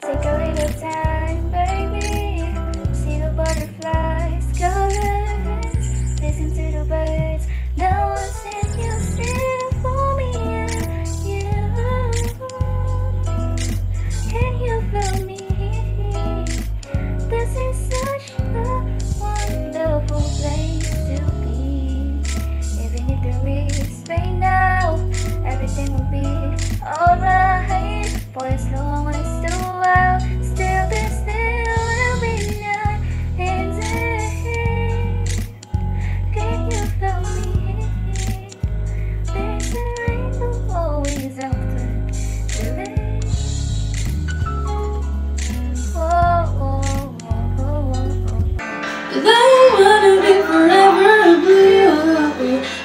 Take a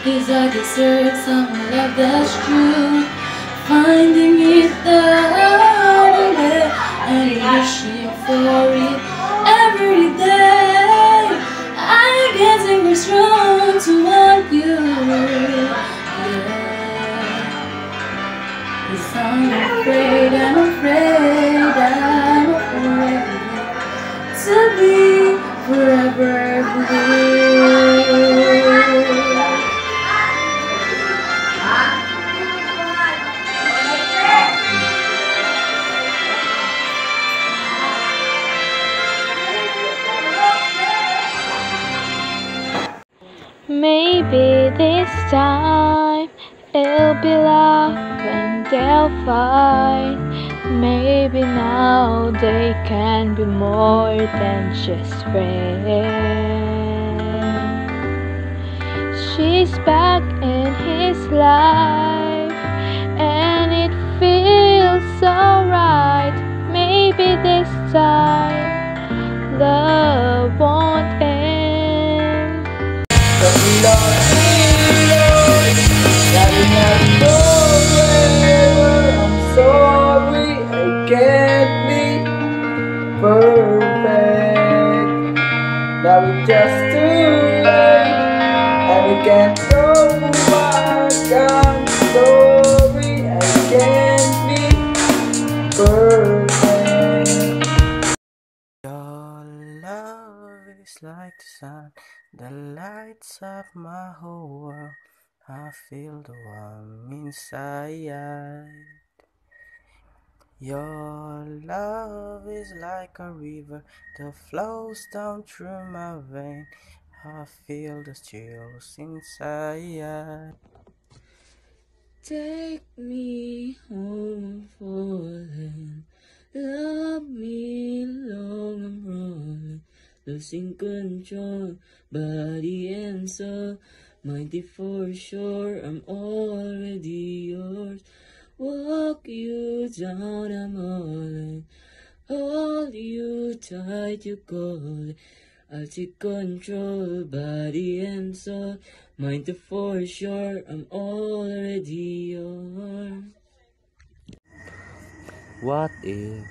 Cause I deserve some love that's true. Finding it the hard way and wishing for it every day. Maybe this time it'll be love and they'll find. Maybe now they can be more than just friends. She's back in his life just and we can't go back. I'm sorry, I can't be perfect. Your love is like the sun that lights up my whole world. I feel the warmth inside. Your love is like a river that flows down through my vein. I feel the chills inside. Take me home falling. Love me long and rolling. Losing control, body and soul. Mighty for sure, I'm already yours. Walk you down, I'm all. Hold you tight, to call. I'll take control, body and soul. Mind to for sure, I'm already yours. What if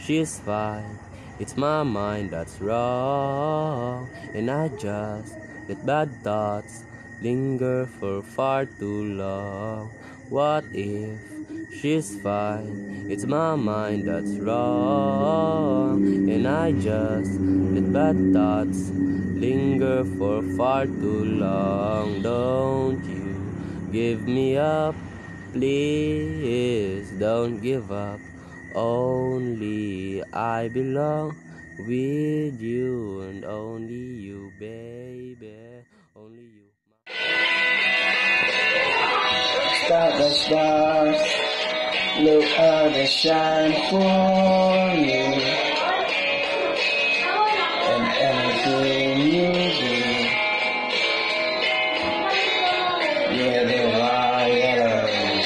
she's fine? It's my mind that's wrong, and I just let bad thoughts linger for far too long. What if she's fine? It's my mind that's wrong, and I just let bad thoughts linger for far too long. Don't you give me up, please. Don't give up. Only I belong with you and only you, baby. Only you. Stop stars, look how they shine for me. And anything you do, you're the violet.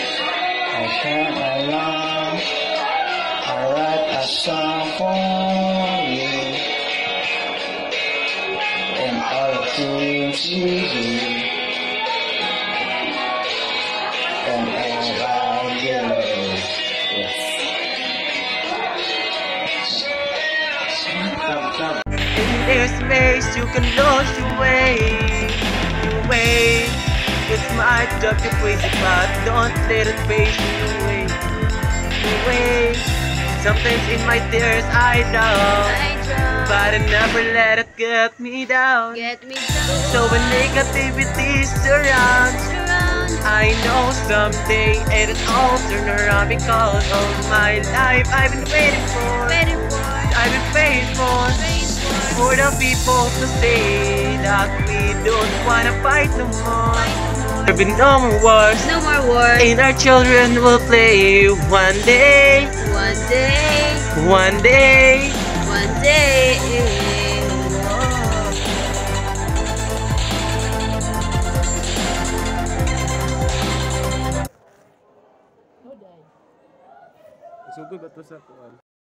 I can't alone, I write a song for you. And all the things you do. And all I yellow. In this maze, you can lose your way. Your way. It's my job to praise it, but don't let it face you away. Your way. Sometimes in my tears I drown. But I never let it get me down Get me down. So when negativity surrounds Surround. I know someday it'll all turn around Because all my life I've been waiting for Waiting for. I've been praying for Waiting for. For the people to say That we don't wanna fight no more There'll be no more wars No more wars. And our children will play one day One day. One day One day. Sugod ba to sa kuan?